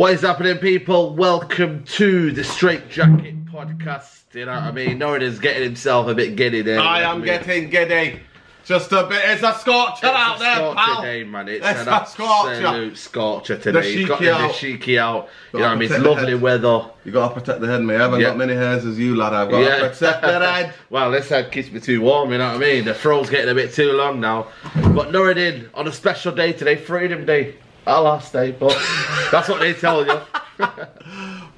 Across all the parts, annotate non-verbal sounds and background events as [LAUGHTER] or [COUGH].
What is happening, people? Welcome to the Straightjacket Podcast. You know what I mean? Norrin is getting himself a bit giddy there. I you know am what mean? getting giddy. Just a bit. It's a scorcher It's out a there, scorcher pal. man. It's It's an a scorcher. absolute scorcher today. He's got the cheeky out. You know what I mean? It's lovely weather. You gotta protect the head, mate. I haven't Yeah. got many hairs as you, lad. I've got to protect the head. [LAUGHS] well, this head keeps me too warm, you know what I mean? The throw's getting a bit too long now. But Norrin on a special day today, Freedom Day. Last day, but that's what they tell you. [LAUGHS]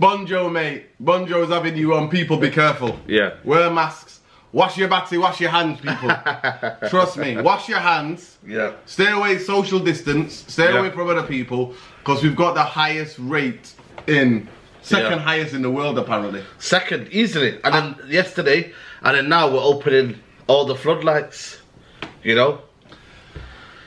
Bonjo, mate. Bonjo's having you on. People, be careful. Yeah. Wear masks. Wash your batty. Wash your hands, people. [LAUGHS] Trust me. Wash your hands. Yeah. Stay away, social distance. Stay Yeah. away from other people, because we've got the highest rate in second Yeah. highest in the world, apparently. Second, easily. And then yesterday, and then now we're opening all the floodlights. You know?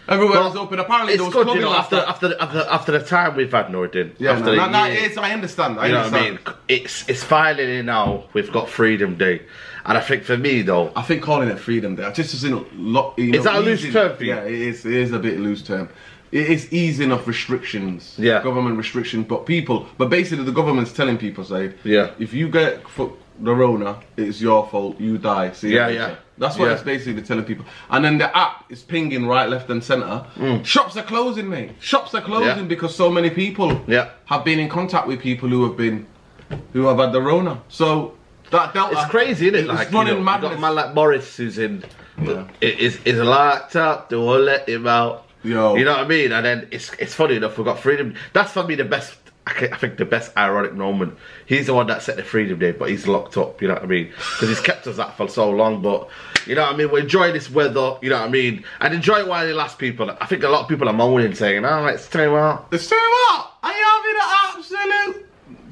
Everywhere is open. Apparently, It's there was good, you know, after, after, after, after the time we've had Nordin. Yeah, after no, no, no, it's, I understand. I You know what I understand. mean? It's it's finally now we've got Freedom Day, and I think for me though, I think calling it Freedom Day, I just isn't. Lo- you Is that a loose term for you? Yeah, it is. It is a bit loose term. It is easing of restrictions. Yeah. Government restrictions, but people, but basically the government's telling people, say, Yeah. if you get fu- the Rona, it's your fault. You die. See Yeah, yeah. That's what Yeah. it's basically telling people. And then the app is pinging right, left, and centre. Shops are closing, mate. Shops are closing Mm. Yeah. because so many people Yeah. have been in contact with people who have been, who have had the Rona. So that Delta. it's crazy, isn't it? It's Like you running know, you madness. got man like Morris who's in, Yeah. is is locked up. They won't let him out. Yo. You know what I mean? And then it's it's funny enough. We've got Freedom. That's for me the best. I think the best ironic moment. He's the one that set the Freedom Day, but he's locked up. You know what I mean? Because he's kept us that for so long. But you know what I mean? We're enjoying this weather. You know what I mean? And enjoy it while it lasts. People. I think a lot of people are moaning, saying, "Oh, it's too hot." It's too? Are you having an absolute?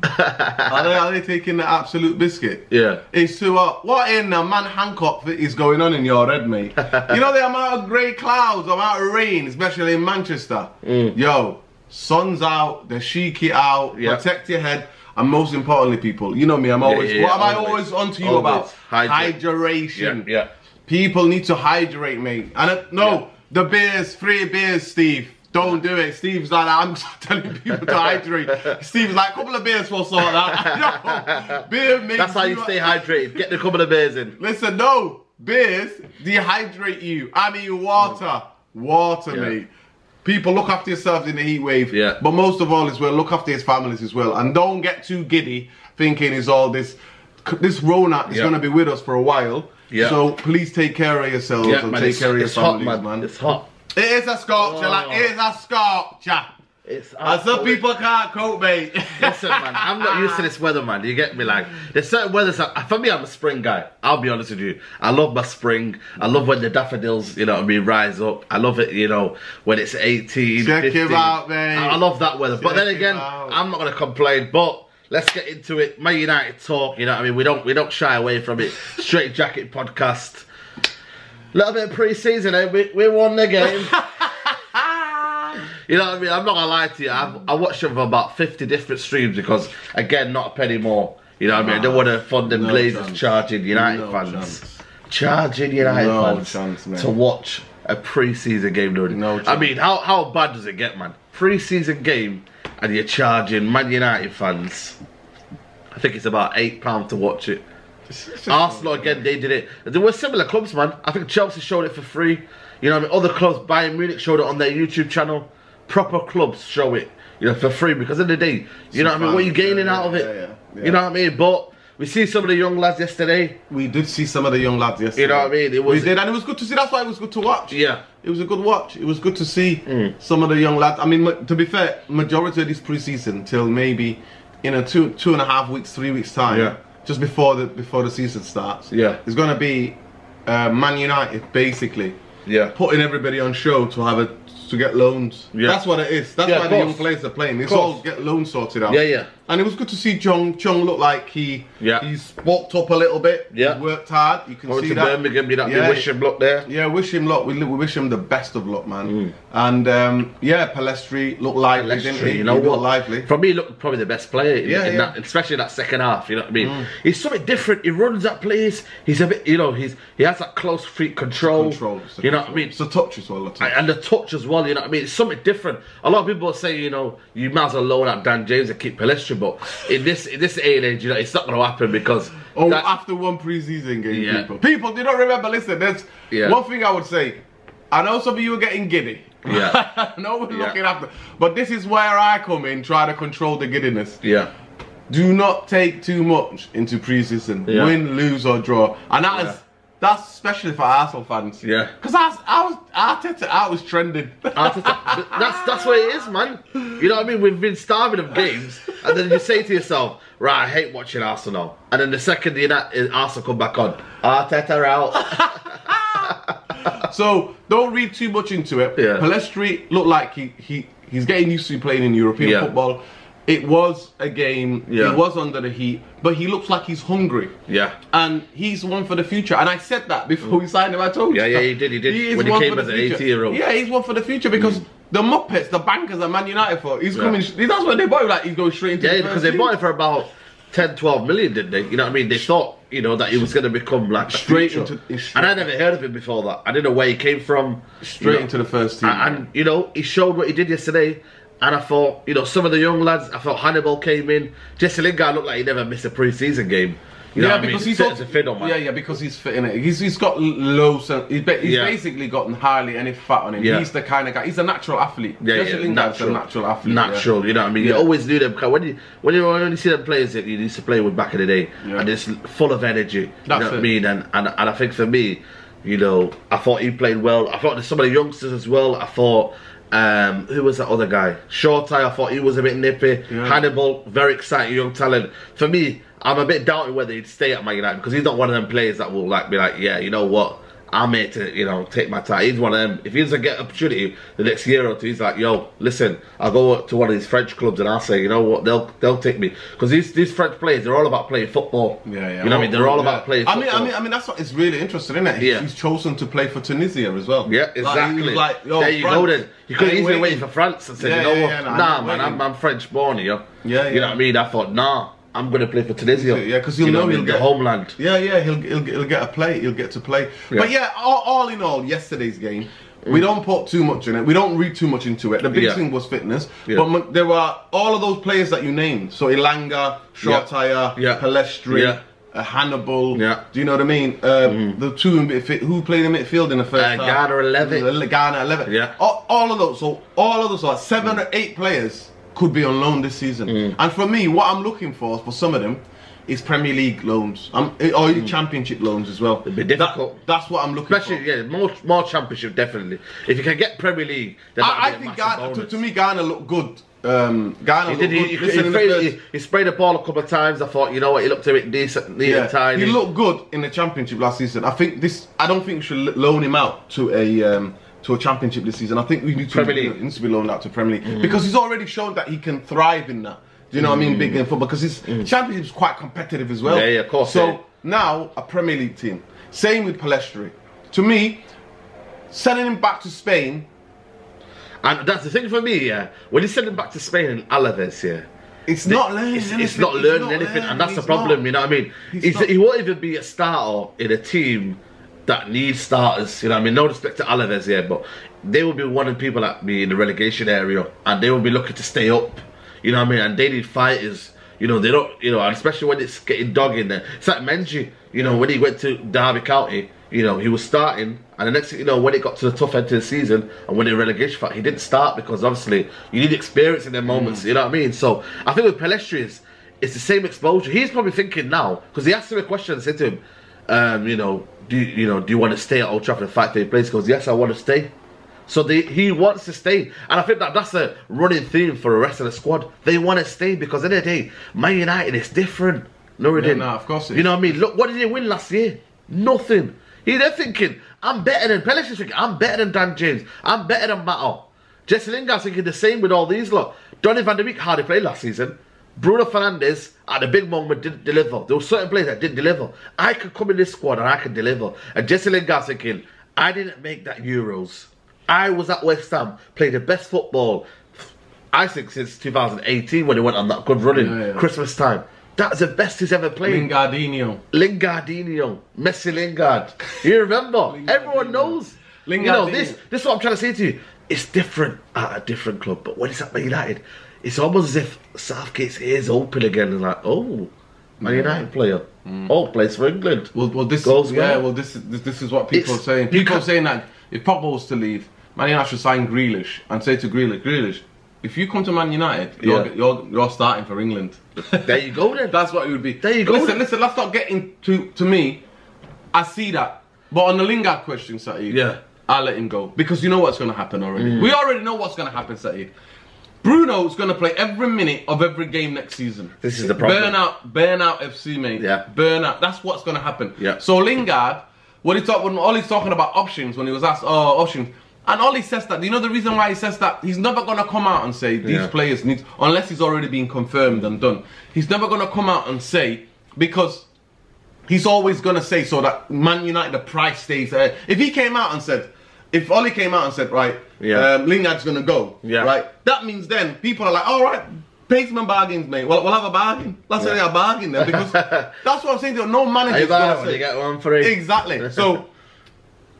Are, they, are they taking the absolute biscuit? Yeah. It's too hot. What in the man Hancock is going on in your head, mate? you know the amount of grey clouds, amount of rain, especially in Manchester. Yo, sun's out, the cheeky out. Mm. Yeah. Protect your head. And most importantly, people, you know me. I'm always. yeah, what am I always. always on to you Always. about? Hydrate. Hydration. Yeah. Yeah. People need to hydrate, mate. And uh, no, Yeah. the beers, free beers, Steve. Don't do it. Steve's like, I'm [LAUGHS] telling people to hydrate. Steve's like, a couple of beers will sort that. [LAUGHS] no, beer makes That's how you stay hydrated. Get the couple of beers in. Listen, no, beers dehydrate you. I mean, water, water, Yeah. mate. People look after yourselves in the heat wave. Yeah. But most of all, as well, look after his families as well, and don't get too giddy thinking it's all this. This Rona is Yeah. going to be with us for a while. Yeah. So please take care of yourselves Yeah, and man. take care of your it's hot, man. man. It's hot. It is a sculpture, Oh. like it is a sculpture. It's And some people can't cope, mate. Listen, man, I'm not used to this weather, man. You get me? Like, there's certain weathers. That, for me, I'm a spring guy. I'll be honest with you. I love my spring. I love when the daffodils, you know, what I mean, rise up. I love it, you know, when it's 18, Check 15. him out, mate. I I love that weather. but then again. I'm not gonna complain. But let's get into it. My United talk. You know, what I mean, we don't we don't shy away from it. Straightjacket podcast. Little bit of pre-season, eh? We, we won the game. [LAUGHS] You know what I mean? I'm not gonna lie to you. I've, I watched them for about 50 different streams because, again, not a penny more. You know what I mean? I don't want to fund them No Glazers chance. charging United No fans. chance. Charging United No fans chance, man. to watch a pre-season game. No I mean, how, how bad does it get, man? Pre-season game and you're charging Man United fans. I think it's about £8 to watch it. [LAUGHS] Arsenal again, they did it. There were similar clubs, man. I think Chelsea showed it for free. You know, what I mean, other clubs, Bayern Munich showed it on their YouTube channel. Proper clubs show it, you know, for free because in the day, you know what I mean. What are you gaining Yeah, out of it? yeah, yeah. You know what I mean. But we see some of the young lads yesterday. We did see some of the young lads yesterday. You know what I mean? It was- we did, and it was good to see. That's why it was good to watch. Yeah, It was a good watch. It was good to see Mm. some of the young lads. I mean, to be fair, majority of this preseason till maybe in a two two and a half weeks, three weeks time, Yeah. Just before the before the season starts. Yeah. it's going to be uh, Man United basically yeah. putting everybody on show to have a to get loans. Yeah. That's what it is. That's Yeah, why the young players are playing. It's all get loans sorted out. Yeah, yeah. And it was good to see Chung Chung look like he Yeah. he's bulked up a little bit. Yeah. He worked hard. You can Going see to that. Birmingham, you know, Yeah. wish him luck there. Yeah, wish him luck. We, we wish him the best of luck, man. Mm. And um, yeah, Pellistri looked lively, didn't he? you know he what? lively. For me, he looked probably the best player, in, Yeah, in yeah. Mm. That, especially that second half. You know what I mean? He's something different. He runs that place. He's a bit, you know, he's he has that close feet control. Control. It's You know what I mean? It's a touch as well. touch. and the touch as well, you know what I mean? It's something different. A lot of people say, you know, you might as well loan out Dan James and keep But in this in this age and age, you know, it's not going to happen because Oh, that- after one preseason game, Yeah. people. People, you don't remember. Listen, there's Yeah. one thing I would say. I know some of you are getting giddy. Yeah. [LAUGHS] I know we're Yeah. looking after, but this is where I come in, try to control the giddiness. yeah, Do not take too much into preseason. Yeah. Win, lose, or draw, and that is. That's especially for Arsenal fans. Yeah. because I, was- I was Arteta, I was trending. Arteta, that's that's what it is, man. You know what I mean? We've been starving of games, and then you say to yourself, "Right, I hate watching Arsenal," and then the second the United, uh, Arsenal come back on, Arteta out. So don't read too much into it. Yeah. Pellistri looked like he, he he's getting used to playing in European Yeah. football. It was a game. Yeah. He was under the heat, but he looks like he's hungry. yeah, And he's one for the future. And I said that before we signed him. I told you. Yeah, yeah, he did, he did. is When he came for as an future. 18-year-old. Yeah, he's one for the future because mm. the Muppets, the bankers are Man United for. He's coming. That's what they bought him. Like he's going straight into. yeah, because they team. bought it for about 10, 12 million, didn't they? You know what I mean? They thought, you know, that he was going to become like Straight future. into- straight- and I never heard of him before that. I didn't know where he came from. straight you know. into the first team. And, and, you know, he showed what he did yesterday. And I thought, you know, some of the young lads, I thought Hannibal came in. Jesse Lingard looked like he never missed a pre-season game. You know yeah, what I mean? because he's fit also, a fiddle, man. Yeah, yeah, because he's fit in it. He's he's got low. He's, ba- he's Yeah. basically gotten hardly any fat on him. Yeah. He's the kind of guy. He's a natural athlete. Yeah, Jesse yeah, Lingard's natural, a natural athlete. yeah. Natural, you know what I mean. You always knew them. When you when you only see them players that you used to play with back in the day, Yeah. and it's full of energy. You That's know what I mean? And, and and I think for me, you know, I thought he played well. I thought there's some of the youngsters as well. I thought. Um, who was that other guy? Shorty, I thought he was a bit nippy. Yeah. Hannibal, very exciting young talent. For me, I'm a bit doubting whether he'd stay at Man United because he's not one of them players that will like be like, yeah, you know what, I'm here to, you know, take my time. He's one of them. If he doesn't get opportunity the next year or two, he's like, yo, listen, I'll go to one of these French clubs and I'll say, you know what, they'll they'll take me because these these French players, they're all about playing football. Yeah, yeah. You know what I mean? They're all Yeah. about playing. I mean, I mean, I mean, that's what is really interesting, isn't it? He's, Yeah. he's chosen to play for Tunisia as well. Yeah, exactly. like, yo, there you France, go then. You could easily wait for France and say, Yeah, you know yeah, what, yeah, nah, man. I'm, I'm French born here. Yeah, You know what I mean? I thought, nah, I'm gonna play for Tunisia. Yeah, 'cause he'll you know I he'll the get- homeland. Yeah, yeah, he'll, he'll he'll get a play. He'll get to play. Yeah. But yeah, all, all in all, yesterday's game, we don't put too much in it. We don't read too much into it. The big Yeah. thing was fitness, Yeah. but there were all of those players that you named. So Elanga, Shoretire, Yeah. Pellistri, Yeah. uh, Hannibal. Yeah. Do you know what I mean? Um, The two in midfield, who played in midfield in the first Uh, half? Garner 11. Uh, Garner 11. Yeah. All, all of those. So all of those, like seven or eight players could be on loan this season. Mm. And for me, what I'm looking for for some of them is Premier League loans, um, or Championship loans as well. Mm. It'd be difficult. That's what I'm looking Especially, for. yeah, more more championship definitely. If you can get Premier League, then I, I that'd be a think Garner, to, to me, Garner looked good. Um, Garner He looked did. He, good. he, sprayed, he sprayed the ball a couple of times. I thought, you know what, he looked a bit decent, Yeah, tiny. he looked good in the championship last season. I think this. I don't think we should loan him out to a um, to a championship this season. I think we need to Premier League. Mm. he needs to be loaned out to Premier League because he's already shown that he can thrive in that. Do you know what I mean? Big in football because his championship is quite competitive as well. Mm. Yeah, yeah, of course, So yeah. now a Premier League team. Same with Pellistri. To me, sending him back to Spain. And that's the thing for me, yeah. When you send him back to Spain and Alaves, yeah. It's not learning. It's, anything. it's not He's learning not anything, learning. and that's the problem. not. You know what I mean? He's He's, not. he won't even be a starter in a team that needs starters. You know what I mean? No respect to Alaves here, but they will be wanting people that be in the relegation area, and they will be looking to stay up. You know what I mean? And they need fighters. You know they don't. You know, and especially when it's getting dog in there. It's like Mengi. You know when he went to Derby County. You know he was starting, and the next thing you know, when it got to the tough end of the season and when the relegation fight, he didn't start because obviously you need experience in them moments. You know what I mean? So I think with Pellistri, it's, it's the same exposure. He's probably thinking now because he asked him a question and said to him, um, you know, do you, you know, do you want to stay at Old Trafford and fight for your place? He goes, yes, I want to stay. So they, he wants to stay, and I think that that's a running theme for the rest of the squad. They want to stay because at the the day, Man United is different. No, it Yeah, didn't. no, of course You know what I mean? Look, what did they win last year? Nothing. He they're thinking, I'm better than Pellistri's thinking, I'm better than Dan James, I'm better than Mata. Jesse Lingard's thinking the same with all these lot. Donny van der Beek hardly played last season. Bruno Fernandes at the big moment didn't deliver. There were certain players that didn't deliver. I could come in this squad and I could deliver. And Jesse Lingard thinking, I didn't make that Euros. I was at West Ham, played the best football. I think since 2018 when he went on that good running Yeah, yeah. Christmas time. That's the best he's ever played. Lingardinho. Lingardinho, Messi Lingard. You remember? [LAUGHS] Everyone knows. Lingardinho. You know this. This is what I'm trying to say to you. It's different at a different club, but when it's at Man United, it's almost as if Southgate's ears open again and like, oh, Man United player, mm. oh, plays for England. Well, well, this Goes yeah. well. Well, this is this, this is what people It's- are saying. People are saying that if Pogba was to leave, Man United should sign Grealish and say to Grealish, Grealish, if you come to Man United, you're Yeah. you're, you're starting for England. [LAUGHS] There you go then. That's what it would be. There you go. Listen, listen. Let's not get into to me. I see that, but on the Lingard question, Saeed, Yeah. I'll let him go because you know what's going to happen already. Mm. We already know what's going to happen, Saeed. Bruno's going to play every minute of every game next season. This is the problem. Burn out, burn out FC, mate. Yeah. Burn out. That's what's going to happen. Yeah. So Lingard, when he talk, when Ole's talking about options, when he was asked, oh, options, and Ole says that. You know the reason why he says that? He's never going to come out and say these Yeah. players need, unless he's already been confirmed and done. He's never going to come out and say because he's always going to say so that Man United the price stays there. If he came out and said, if Ole came out and said, right, Yeah. um, Lingard's going to go, Yeah. right, that means then people are like, all right, pay some bargains, mate. We'll, we'll have a bargain. Let's say Yeah. a bargain then because [LAUGHS] that's what I'm saying. to you. No manager's man, going when to you get one free. exactly. [LAUGHS] So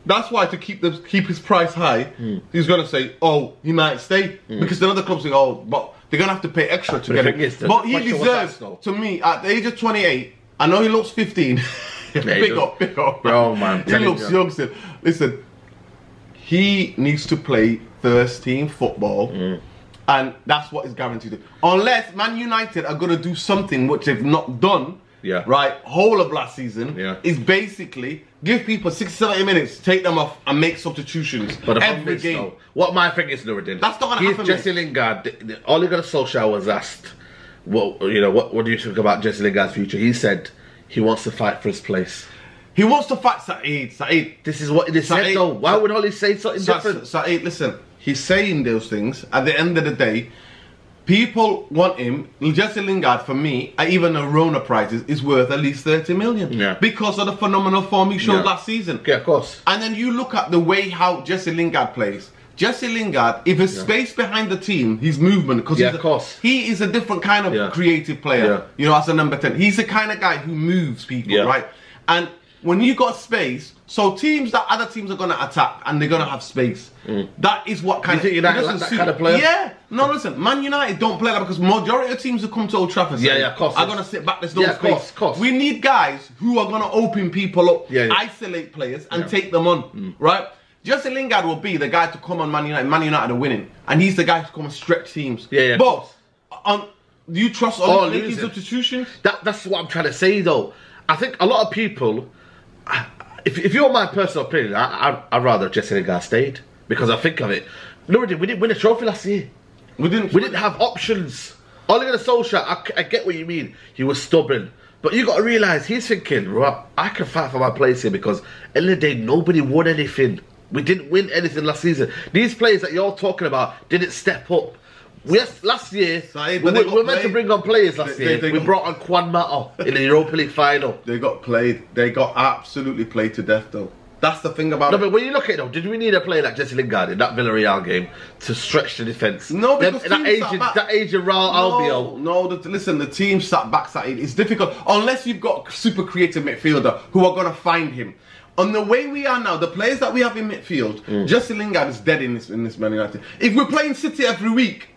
that's why to keep the keep his price high, Hmm. he's going to say, oh, he might stay because the other clubs say, oh, but they're going to have to pay extra to get him. But he deserves, to me, at the age of 28, I know he looks 15. [LAUGHS] he big up, big up. Bro, man, he looks you. young still. Listen, he needs to play first team football. Mm. And that's what is guaranteed. Unless Man United are going to do something which they've not done, Yeah. right, whole of last season, Yeah. is basically give people 60, 70 minutes, take them off, and make substitutions But every game. though, what my thing is, Nuruddin, That's not gonna he's happen, Jesse. Lingard, the, the, Ole Gunnar Solskjaer was asked, what you know, what, what do you think about Jesse Lingard's future? He said he wants to fight for his place. He wants to fight Saeed. Saeed. This is what they said, Saeed- though. Why would Holly say something Sa- different? Saeed, listen, he's saying those things. At the end of the day, people want him. Jesse Lingard, for me, even a Rona prize is, is worth at least 30 million. Yeah. Because of the phenomenal form he showed Yeah. last season. Yeah, of course. And then you look at the way how Jesse Lingard plays. Jesse Lingard, if there's space behind the team, his movement, because Yeah, of course. he is a different kind of Yeah. creative player. Yeah. You know, as a number 10. He's the kind of guy who moves people, Yeah. right? And when you got space, so teams that other teams are going to attack and they're going to have space. That is what kind Mm. You of. United like that suit- kind of player? Yeah. No, listen, Man United don't play that because majority of teams who come to Old Trafford Yeah, yeah, course, are to sit back. There's no Yeah, space. course, of course. We need guys who are going to open people up, Yeah, yeah. isolate players, and Yeah. Mm. take them on, right? Jesse Lingard will be the guy to come on Man United. Man United are winning, and he's the guy to come and stretch teams. Yeah, yeah, But do you trust Oh, on making substitutions? That, that's what I'm trying to say, though. I think a lot of people, if, if you're my personal opinion, I, I'd, I'd rather Jesse Lingard stayed because I think of it. Nuruddin, we didn't win a trophy last year. We didn't. We didn't have options. Ole Gunnar Solskjaer, I, I get what you mean. He was stubborn. But you got to realise, he's thinking, right, I can fight for my place here because end of the day, nobody won anything. We didn't win anything last season. These players that you're talking about didn't step up. We, last year, we, we were meant to bring on players last They- year. they- they we got- brought on Juan Mata in the Europa League final. They got played. They got absolutely played to death, though. That's the thing about No, it. but when you look at it, though, did we need a player like Jesse Lingard in that Villarreal game to stretch the defence? No, Them- because that agent, back. that agent Raul Albiol. No, no. The, listen, the team sat back. Sat in. It's difficult unless you've got a super creative midfielder who are going to find him. On the way we are now, the players that we have in midfield, Mm. Jesse Lingard is dead in this in this Man United. If we're playing City every week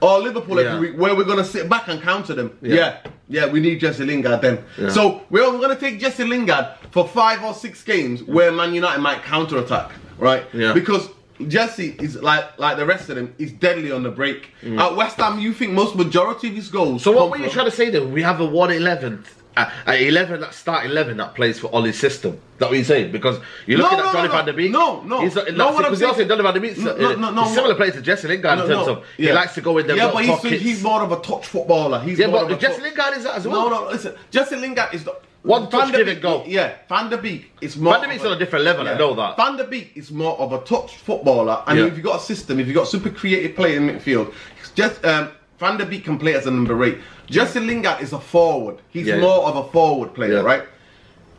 or Liverpool Yeah. every week, where we're going to sit back and counter them, Yeah. yeah, yeah, we need Jesse Lingard then. Yeah. So we're, we're going to take Jesse Lingard for five or six games where Man United might counter attack, right? Yeah. Because Jesse is like like the rest of them. is deadly on the break. At West Ham, you think most majority of his goals. Mm. So what were you from- trying to say then? We have a one eleventh. Uh, uh, 11 that start 11 that plays for Ole's system. That what you're saying? Because you're looking no, at Johnny no, van der Beek. no, no. He's not, No, what I'm saying- saying Donny van der Beek's No, uh, no, no, no, he's similar plays to Jesse Lingard in terms no, of he likes to go in them Yeah, but he's, pockets. he's more of a touch footballer. He's yeah, more but of a Jesse touch- Lingard is that as well. No, no, listen. Jesse Lingard is the One touch, give and go. Yeah, Van der Beek is more. Van der Beek's of on a different level, I know that. Van der Beek is more of a touch footballer, and Yeah. if you've got a system, if you've got super creative player in midfield, it's just um, Van der Beek can play as a number eight. Jesse Lingard is a forward. He's Yeah. more of a forward player, Yeah. right?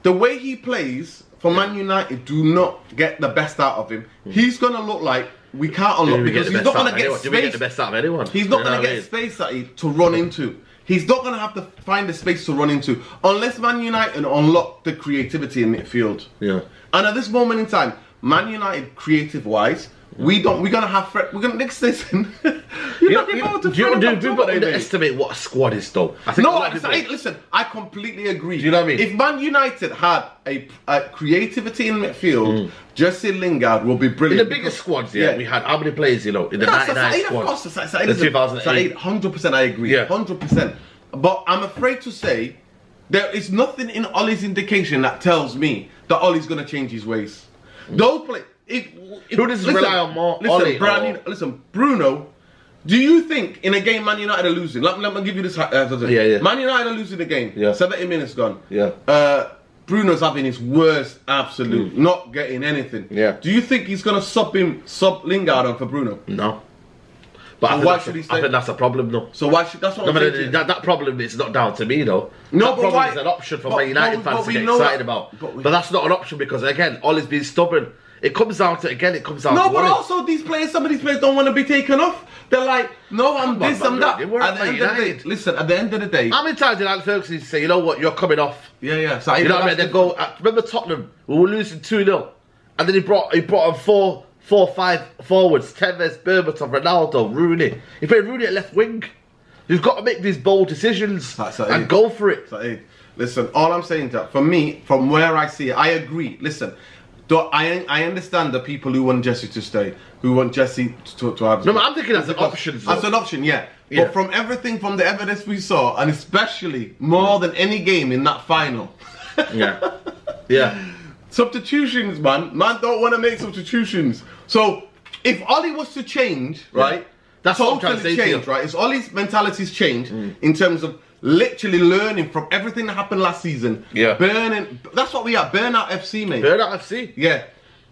The way he plays for Man United, do not get the best out of him. Hmm. He's gonna look like we can't unlock Did we get because he's not gonna get anyone? Did we get space. the best out of anyone? He's not You going what to I get mean? space that he, to run into. He's not going to have to find the space to run into unless Man United unlock the creativity in midfield. Yeah. And at this moment in time, Man United, creative wise, we don't. We're gonna have. We're gonna next season. [LAUGHS] you're You not know, going you, to do you, do and people October, mate. underestimate what a squad is though? I think No, I, listen, I completely agree. Do you know what I mean? If Man United had a, a creativity in midfield, mm. Jesse Lingard will be brilliant. in the biggest squads, yeah, we had how many players, you know, in the That's 99 Said, squad? of course, Said, Said The 2008. 100% I agree. Yeah. 100%. But I'm afraid to say there is nothing in Ole's indication that tells me that Ole's going to change his ways. Mm. Those play. If, if, Who does he rely on more, Listen, or- listen, Bruno. Do you think in a game Man United are losing? Let, let me give you this. Uh, Yeah, yeah. Man United are losing the game. Yeah. 70 minutes gone. Yeah. Uh, Bruno's having his worst absolute, not getting anything. Mm. Yeah. Do you think he's gonna sub him, sub Lingard on for Bruno? No. But I think, why should a- he stay? I think that's a problem though. So why should that's what No, I'm but that, that problem is not down to me though. No, that but problem why- is an option for but- Man United but- fans but to we get excited that- about. but But, that's not an option because again, Ole's being stubborn. It comes down to again, it comes down No, to but Ole. also these players, some of these players don't want to be taken off. They're like, no, I'm this, I'm that. At the end of the day, listen, at the end of the day, How many times did Alex Ferguson say, you know what, you're coming off? yeah, yeah. So You know what I mean? They go. uh, Remember Tottenham? We were losing two 0 and then he brought he brought on four, four, five forwards: Tevez, Berbatov, Ronaldo, Rooney. He played Rooney at left wing. You've got to make these bold decisions That's it. and go for it. Listen, all I'm saying to for me, from where I see it, I agree. Listen, I I understand the people who want Jesse to stay, who want Jesse to, to have. No, but I'm thinking as an option, As an option, yeah. Yeah. But from everything, from the evidence we saw, and especially more than any game in that final. Yeah, [LAUGHS] yeah. substitutions, man. Man don't want to make substitutions. So if Ole was to change, right? That's what I'm trying to totally say to you. change, right? If Ole's mentality's changed mm. in terms of literally learning from everything that happened last season. Yeah. Burning. That's what we are. Burnout FC, mate. Burnout FC. Yeah.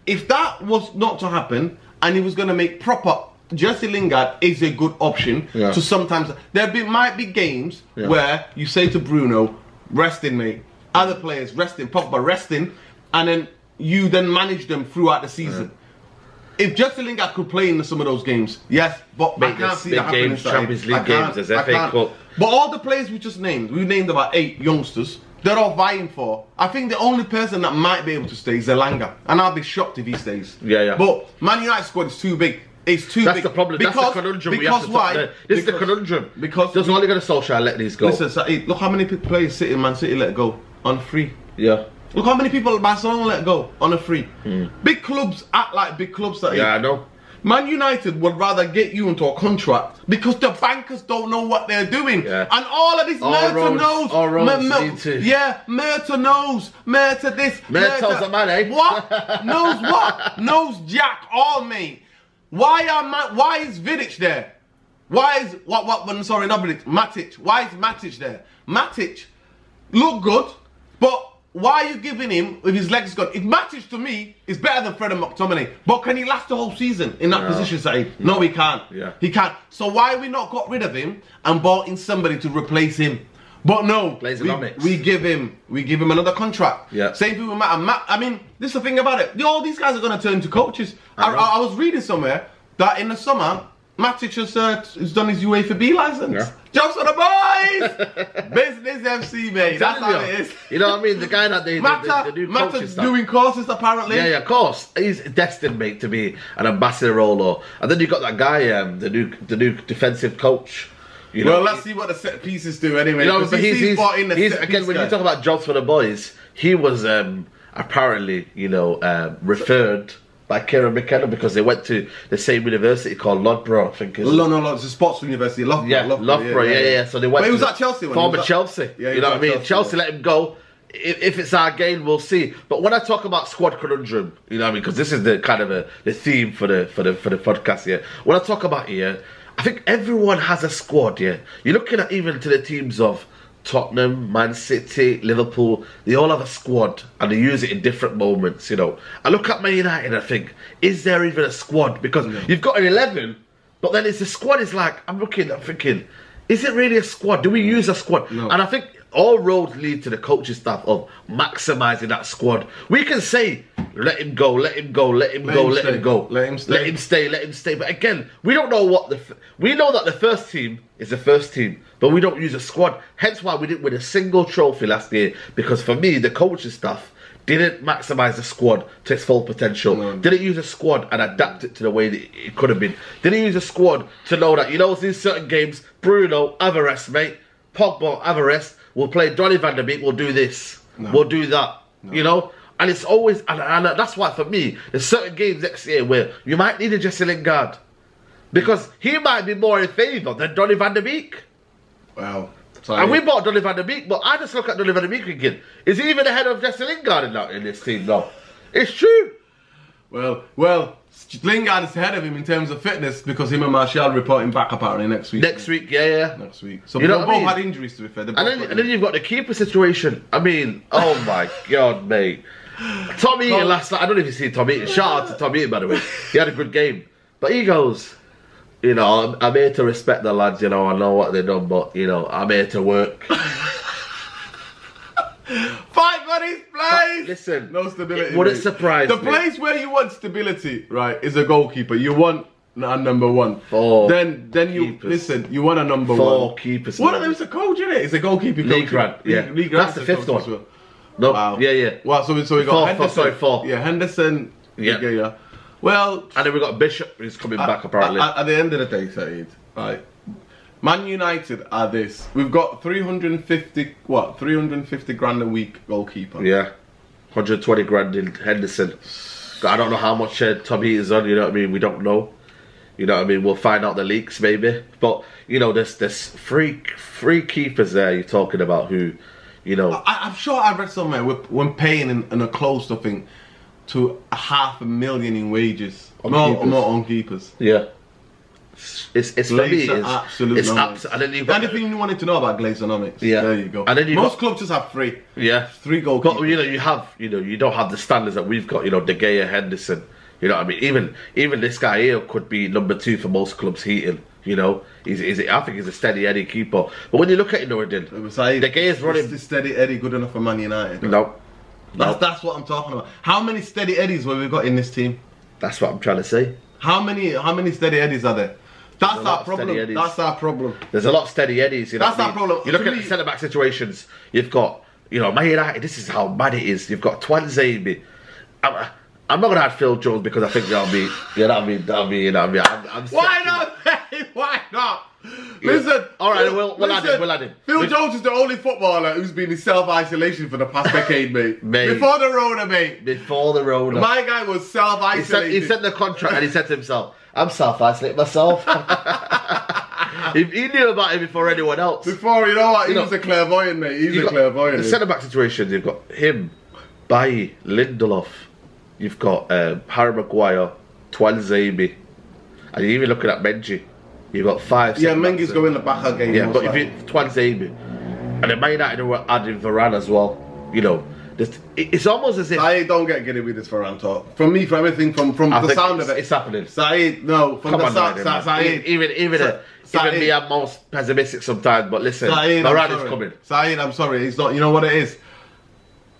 If that was not to happen, and he was going to make proper. Jesse Lingard is a good option Yeah. to sometimes. There be, might be games Yeah. where you say to Bruno, resting mate. Other players resting, Pogba resting, and then you then manage them throughout the season. If Jesse Lingard could play in some of those games, yes, but I can't see that happening. games, Champions League games, as FA. Cup. But all the players we just named, we named about eight youngsters. They're all vying for. I think the only person that might be able to stay is Elanga, and I'll be shocked if he stays. Yeah, yeah. But Man United squad is too big. It's too That's big. the problem. That's the conundrum. we have Because why? This is the Because- conundrum. Because Does Ole Gunnar Solskjaer let these go? listen, Saeed, look how many players City, Man City let go on free. Yeah. Look how many people Barcelona let go on a free. Big clubs act like big clubs. Hmm. Yeah, I know. Man United would rather get you into a contract because the bankers don't know what they're doing. Yeah. And all of this All roads- knows. all roads to- Yeah, Merton knows. Merton this. Merton's a man, eh? What? [LAUGHS] knows what? knows Jack all, mate. Why are Ma- why is Vidic there? Why is what what when sorry not Vidic, Matic. Why is Matic there? Matic look good, but why are you giving him with his legs gone? If Matic to me is better than Fred and McTominay, but can he last the whole season in that No. position, Saeed? No, he can't. Yeah. He can't. So why we not got rid of him and bought in somebody to replace him? But no, we, we give him we give him another contract. Yeah. Same thing with Matt. Matt I mean, this is the thing about it. All these guys are going to turn to coaches. I. I, I was reading somewhere that in the summer, Matic has, uh, has done his UEFA B license. Yeah. Jobs for the boys! [LAUGHS] Business FC, mate. That's how you. is. You know what I mean? The guy that they, the, the, the new coach and Matter's stuff. doing courses apparently. Yeah, yeah, of course. He's destined, mate, to be an ambassador role. Or, and then you got that guy, um, the new, the new defensive coach. You know, Well, let's see what the set pieces do anyway. You know, but he- he's, he's, he's set again when guy. you talk about jobs for the boys, he was um, apparently, you know, um, referred by Kieran McKenna because they went to the same university called Loughborough, I think. is- No, no, no, it's a sports university. Loughborough. Yeah, Loughborough, yeah, yeah, So they went. But he was at Chelsea. Former Chelsea. Yeah, you know what I mean? Chelsea yeah. let him go. If, if it's our game, we'll see. But when I talk about squad conundrum, you know what I mean? Because this is the kind of a, the theme for the for the for the podcast here. When I talk about here, I think everyone has a squad. Yeah, you're looking at even to the teams of Tottenham, Man City, Liverpool. They all have a squad and they use it in different moments. You know, I look at Man United and I think, is there even a squad? Because you've got an eleven But then it's the squad is like I'm looking, I'm thinking, is it really a squad? Do we use a squad? No. And I think all roads lead to the coaching staff of maximizing that squad. We can say, let him go, let him go, let him Let go, him let stay. him go, Let him stay. let him stay, let him stay. But again, we don't know what the f- we know that the first team is the first team, but we don't use a squad. Hence why we didn't win a single trophy last year. Because for me, the coaching staff didn't maximize the squad to its full potential. No. Didn't use a squad and adapt it to the way that it could have been. Didn't use a squad to know that you know in certain games, Bruno, Alvarez, mate, Pogba, Alvarez will play Donny van der Beek. We'll do this. No. We'll do that. You know. And it's always, and, and that's why for me, there's certain games next year where you might need a Jesse Lingard. Because he might be more in favour than Donny van der Beek. Wow. So And we bought Donny van der Beek, but I just look at Donny van der Beek again. is he even ahead of Jesse Lingard in, that, in this team? No. It's true. Well, well, Lingard is ahead of him in terms of fitness because him and Martial reporting back apparently next week. Next week, yeah, yeah. Next week. So You know what I both mean? had injuries to be fair. And then, and then you've got the keeper situation. I mean, oh [LAUGHS] my god, mate. Tom Heaton Tom- last night. I don't know if you see Tom Heaton. Shout out to Tom Heaton, by the way. He had a good game. But he goes, you know, I'm, I'm here to respect the lads, you know, I know what they've done, but, you know, I'm here to work. [LAUGHS] Fight his place. Listen, no stability. it wouldn't mate. surprise The me. place where you want stability, right, is a goalkeeper. You want a number one. Four Then, then you keepers. listen. You want a number Four one. keepers. One of them's a coach, isn't it? It's a goalkeeper coach. Lee Grant, yeah. Lee That's the fifth one. as well. No, Wow. yeah, yeah. Well, so, so we got Four, four, Henderson. sorry, four. Yeah, Henderson. Yeah. Yeah, yeah. Well, And then we got Bishop, who's coming back apparently. At, at the end of the day, Saeed, right? Man United are this. We've got 350, what, 350 grand a week goalkeeper. Yeah, 120 grand in Henderson. I don't know how much uh, Tom Heaton's on. You know what I mean? We don't know. You know what I mean? We'll find out the leaks maybe. But you know, there's there's three three keepers there. You're talking about who, you know. I, I'm sure I read somewhere we're, when paying in, in a close to thing to a half a million in wages. On more, keepers. more on keepers. Yeah. It's it's for me. It's absolute It's abs- and then you've Anything you wanted to know about Glazonomics? Yeah. There you go. And then Most got- clubs just have three. yeah Three But goalkeepers. you know, you have you know, you don't have the standards that we've got. You know, De Gea, Henderson. You know what I mean? Even even this guy here could be number two for most clubs. Heaton. You know, he's, he's I think he's a steady Eddie keeper. But when you look at it, was Saeed, De Gea's is running. this steady Eddie good enough for Man United? No, That's, that's what I'm talking about. How many steady Eddies have we got in this team? that's what I'm trying to say. How many how many steady Eddies are there? That's There's a lot our problem. That's our problem. There's a lot of steady eddies. You know That's our problem. You look To at me- the centre back situations. You've got, you know, Man United. This is how mad it is. You've got Tuanzebe. I'm, I'm not gonna add Phil Jones because I think that'll be, you know what I mean? That'll be, you know what I mean? I'm, I'm Why not? [LAUGHS] Why not? Listen. All right, we'll- we'll add him, we'll add him. Phil Jones is the only footballer who's been in self isolation for the past [LAUGHS] decade, mate. Mate. Before the Rona, mate. Before the road, My guy was self isolated. he sent the contract and he said to himself, "I'm self-isolating myself." [LAUGHS] he, he knew about it before anyone else. Before, you know what? He You know, was a clairvoyant, mate. He's a clairvoyant. The centre back situations, you've got him, Bailly, Lindelof, you've got um, Harry Maguire, Tuanzebe, and you're even looking at Mengi. You've got five. yeah, Mengi's going the back again. Yeah, but if likely. you Tuanzebe, and then Man United were adding Varane as well, you know, this, it's almost as if I don't get giddy with this Varane talk. From me, from everything, from from I the sound of it, it's happening. Saeed, no, from Come the sound, Sa- Saeed, even even Sa- Saeed. even me, I'm most pessimistic sometimes. But listen, Saeed, I'm is coming. Saeed, I'm sorry. It's not. You know what it is.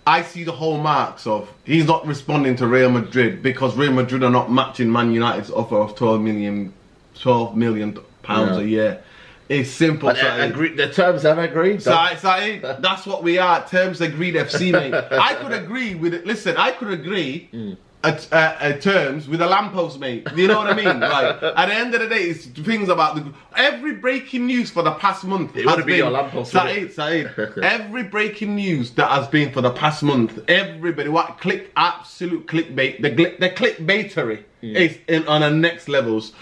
I see the whole marks of he's not responding to Real Madrid because Real Madrid are not matching Man United's offer of 12 million, 12 million pounds Yeah. a year. It's simple. Uh, agree, the terms have agreed. Saeed, Saeed, [LAUGHS] that's what we are. Terms agreed, FC mate. I could agree with it. Listen, I could agree. Mm. At, uh, at terms with a lamppost, mate. You know what I mean? [LAUGHS] Like at the end of the day, it's things about the every breaking news for the past month. It wouldn't be been- your lamppost, would it? Saeed, Saeed. [LAUGHS] every breaking news that has been for the past month, everybody what click absolute clickbait. The the clickbaitery Mm. is in on the next levels.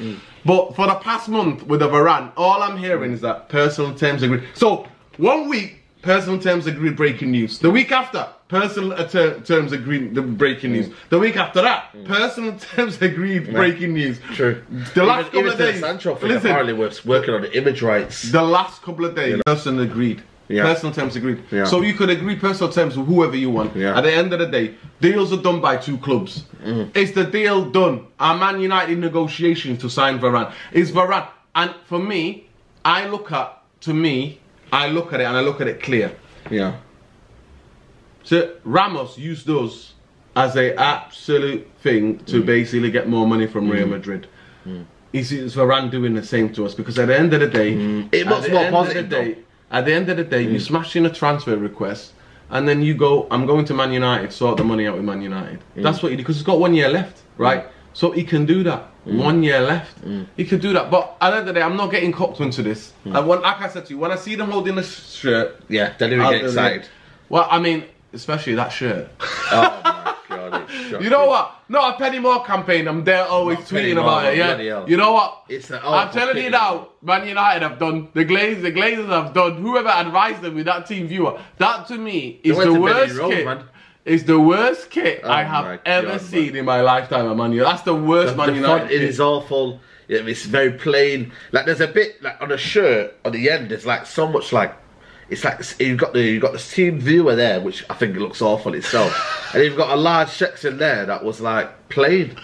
But for the past month with the Varane, all I'm hearing is that personal terms agreed. So one week, personal terms agreed breaking news. The week after, personal uh, ter- terms agreed the breaking news. The week after that, personal [LAUGHS] terms agreed breaking news. True. The last even, couple even of days, Sancho thing, listen, apparently working on the image rights. the last couple of days, person agreed. Yeah. Personal terms agreed. Yeah. So you could agree personal terms with whoever you want. Yeah. At the end of the day, deals are done by two clubs. Mm-hmm. Is the deal done? Are Man United negotiations to sign Varane? Is Varane? And for me, I look at to me, I look at it and I look at it clear. Yeah. So Ramos used us as a absolute thing to mm. basically get more money from Real mm. Madrid. Mm. Is is Varane doing the same to us? Because at the end of the day, It at looks more positive, day, at the end of the day, you mm. smash in a transfer request, and then you go, "I'm going to Man United, sort the money out with Man United." Mm. That's what you do, because he's got one year left, mm. right? So he can do that. One year left, he can do that. But at the end of the day, I'm not getting cocked into this. And when, like I said to you, when I see them holding the shirt, Yeah. I'll get excited. Well, I mean, especially that shirt. Oh [LAUGHS] my god. Shocking. You know what? Not a penny more campaign. I'm there always Not tweeting about it. Yeah. You know what? It's an I'm telling you now. Man United have done the Glazers. The Glazers have done. Whoever advised them with that TeamViewer. That to me is the worst Road, kit. man. Is the worst kit oh I Oh my have ever God, seen man. in my lifetime at Man United. That's the worst Man the United. font it is awful. It's very plain. Like there's a bit like on a shirt on the end. There's like so much like it's like you've got the you've got the TeamViewer there, which I think looks awful itself, [LAUGHS] and you've got a large section there that was like plain.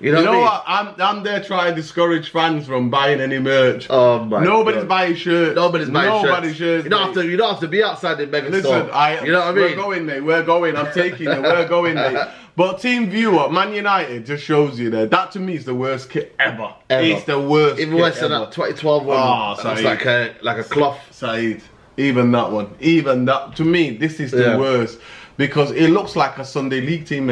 You know, You know what? I mean? what? I'm, I'm there trying to discourage fans from buying any merch. Oh my Nobody's God. buying shirts. Nobody's buying Nobody's shirts. shirts. You don't have to. You don't have to be outside the mega Listen, store. I, you know what I we're going, mate. We're going. I'm taking it. We're going, mate. [LAUGHS] But TeamViewer, Man United just shows you there. That to me is the worst kit ever. Ever. It's the worst. Even worse than ever. Ah, that 2012 one. Oh, was sorry. like a like a cloth. Saeed, even that one, even that. To me, this is the Yeah. worst because it looks like a Sunday League team,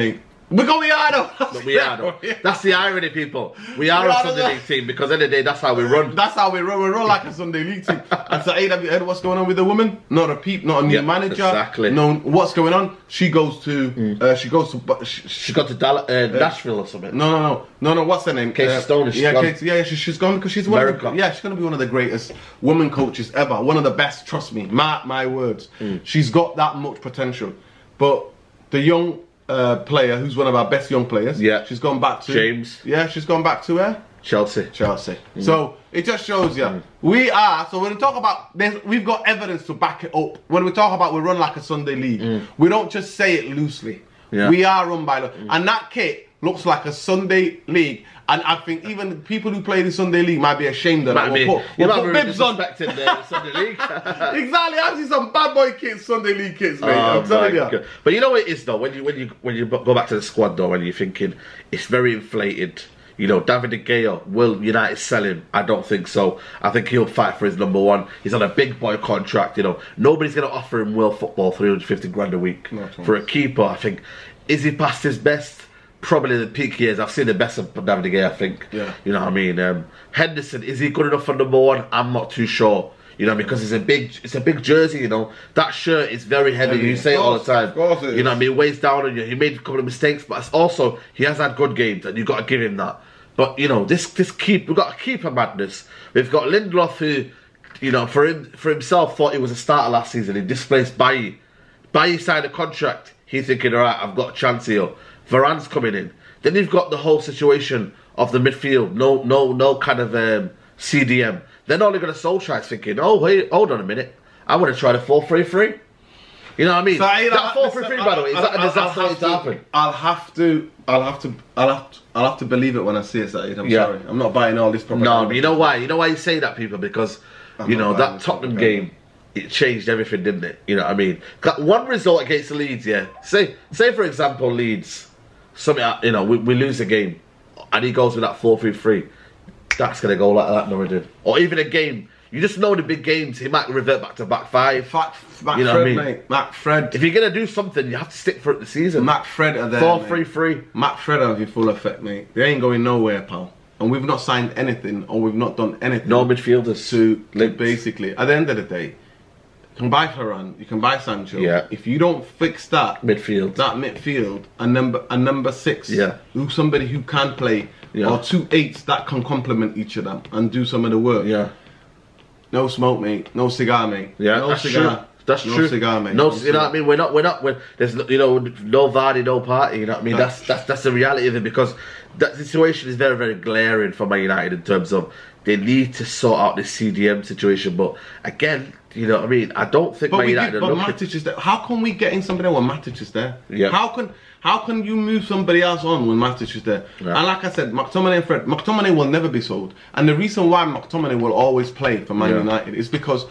mate. Because we are though. We are though. That's the irony, people. We are We a are Sunday League team because at the end of the day, that's how we run. That's how we run. We run like a Sunday League team. [LAUGHS] And so, have you heard what's going on with the woman? Not a peep, not a new Yeah, manager. exactly. No, what's going on? She goes to. Uh, she goes to. but She, She got to Dal- uh, Nashville or something. No, no, no, no, no. What's her name? Casey Stoney, is yeah, gone? Casey, yeah, yeah, she, she's gone because she's one. Of the, yeah, she's gonna be one of the greatest woman coaches ever. One of the best. Trust me, mark my words. Mm. She's got that much potential. But the young uh, player, who's one of our best young players, Yeah. she's gone back to James. Yeah, she's gone back to where? Chelsea. Chelsea. Mm. So it just shows you mm. we are. So when we talk about this, we've got evidence to back it up. When we talk about we run like a Sunday league, mm. we don't just say it loosely. Yeah. We are run by, lo- and that kit looks like a Sunday league. And I think even people who play the Sunday league might be ashamed of that. We'll put, we'll put be bibs on. disrespecting the [LAUGHS] Sunday League. exactly. I see some bad boy kids, Sunday league kids, mate. Oh I'm telling you. God. But you know what it is though when you when you when you go back to the squad though and you're thinking it's very inflated. You know, David De Gea, will United sell him? I don't think so. I think he'll fight for his number one. He's on a big boy contract. You know, nobody's going to offer him World Football 350 grand a week No for a keeper. I think is he past his best? Probably the peak years. I've seen the best of David De Gea. I think. Yeah. You know what I mean? Um, Henderson is he good enough for number one? I'm not too sure. You know, because it's a big, it's a big jersey. You know, that shirt is very heavy. You say it all the time. of course it you know, what I mean, weighs down on you. He made a couple of mistakes, but it's also he has had good games, and you've got to give him that. But you know, this this keep we've got to keep a keeper madness. We've got Lindelof who, you know, for him for himself thought he was a starter last season. He displaced Bailly. Bailly signed a contract. He's thinking, all right, I've got a chance here. Varane's coming in. Then you've got the whole situation of the midfield. No, no, no kind of um, CDM. Then all you're going to Solskjaer's thinking, oh wait, hold on a minute. I want to try the four three three. You know what I mean? So, that 4-3-3, by the way, is I'll- that a disaster I'll have happen? I'll have to. I'll have to. I'll have to. I'll have to believe it when I see it. I'm Yeah. sorry. I'm not buying all this propaganda. No, you know why? You know why you say that, people? Because I'm you know that Tottenham game, it changed everything, didn't it? You know what I mean? Got one result against the Leeds, yeah. Say, say for example, Leeds, something you know, we, we lose the game, and he goes with that four three three. That's gonna go like that, Norridin. Or even a game, you just know the big games, he might revert back to back five. Fact, Mac You know Fred, what I mean? mate. McFred. If you're gonna do something, you have to stick for it the season. McFred are there. Four mate. three three. McFred have you full effect, mate. They ain't going nowhere, pal. And we've not signed anything, or we've not done anything. No midfielders to, linked. basically, at the end of the day, can buy Varane, you can buy Sancho. Yeah. If you don't fix that midfield. that midfield and number and number six, Yeah. who somebody who can play, Yeah. or two eights that can complement each of them and do some of the work. yeah. No smoke, mate. No cigar, mate. Yeah, no that's cigar. true. That's true. No true. cigar, mate. No, No you know what I mean. We're not. We're not. We're, there's no- you know no Vardy, no party. You know what I mean. No. That's that's that's the reality of it because that situation is very very glaring for Man United in terms of they need to sort out this CDM situation. But again, you know what I mean. I don't think But, Man we United did, are but. Matic is there. How can we get in somebody when Matic is there? Yeah. How can how can you move somebody else on when Matic is there? Yeah. And like I said, McTominay and Fred, McTominay will never be sold. And the reason why McTominay will always play for Man Yeah. United is because